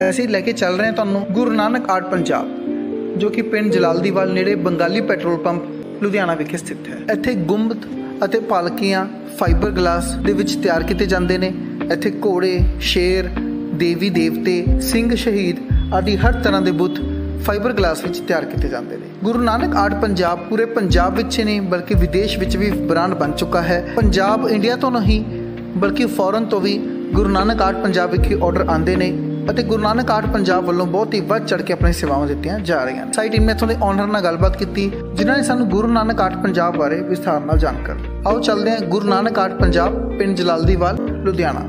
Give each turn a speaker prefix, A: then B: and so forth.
A: ਅਸੀਂ ਲੈ ਕੇ ਚੱਲ ਰਹੇ ਹਾਂ ਤੁਹਾਨੂੰ ਗੁਰੂ ਨਾਨਕ ਆਰਟ ਪੰਜਾਬ, ਜੋ ਕਿ ਪਿੰਡ ਜਲਾਲਦੀਵਾਲ ਨੇੜੇ ਬੰਗਾਲੀ ਪੈਟਰੋਲ ਪੰਪ, ਲੁਧਿਆਣਾ ਵਿਖੇ ਸਥਿਤ ਹੈ। ਇੱਥੇ ਗੁੰਬਦ ਅਤੇ ਪਾਲਕੀਆਂ ਫਾਈਬਰ ਗਲਾਸ ਦੇ ਵਿੱਚ ਤਿਆਰ ਕੀਤੇ ਜਾਂਦੇ ਨੇ। ਇੱਥੇ ਘੋੜੇ, ਸ਼ੇਰ, ਦੇਵੀ ਦੇਵਤੇ, ਸਿੰਘ ਸ਼ਹੀਦ ਆਦਿ ਹਰ ਤਰ੍ਹਾਂ ਦੇ ਬੁੱਤ ਫਾਈਬਰ ਗਲਾਸ ਵਿੱਚ ਤਿਆਰ ਕੀਤੇ ਜਾਂਦੇ ਨੇ। ਗੁਰੂ ਨਾਨਕ ਆਰਟ ਪੰਜਾਬ ਪੂਰੇ ਪੰਜਾਬ ਵਿੱਚ ਹੀ ਨਹੀਂ, ਬਲਕਿ ਵਿਦੇਸ਼ ਵਿੱਚ ਵੀ ਬ੍ਰਾਂਡ ਬਣ ਚੁੱਕਾ ਹੈ। ਪੰਜਾਬ ਇੰਡੀਆ ਤੋਂ ਨਹੀਂ, ਬਲਕਿ ਫੋਰਨ ਤੋਂ ਵੀ ਗੁਰੂ ਨਾਨਕ ਆਰਟ ਪੰਜਾਬ ਵਿਖੇ ਆਰਡਰ ਆਉਂਦੇ ਨੇ। ਅਤੇ ਗੁਰੂ ਨਾਨਕ ਆਰਟ ਪੰਜਾਬ ਵੱਲੋਂ ਬਹੁਤ ਹੀ ਵੱਧ ਚੜ ਕੇ ਆਪਣੀ ਸੇਵਾਵਾਂ ਦਿੱਤੀਆਂ ਜਾ ਰਹੀਆਂ ਨੇ। ਸਾਈਟ ਇਨਮੇ ਤੋਂ ਦੇ ਓਨਰ ਨਾਲ ਗੱਲਬਾਤ ਕੀਤੀ, ਜਿਨ੍ਹਾਂ ਨੇ ਸਾਨੂੰ ਗੁਰੂ ਨਾਨਕ ਆਰਟ ਪੰਜਾਬ ਬਾਰੇ ਵਿਸਥਾਰ ਨਾਲ ਜਾਣਕਾਰੀ ਆਓ ਚੱਲਦੇ ਹਾਂ ਗੁਰੂ ਨਾਨਕ ਆਰਟ ਪੰਜਾਬ, ਪਿੰਡ ਜਲਾਲਦੀਵਾਲ, ਲੁਧਿਆਣਾ।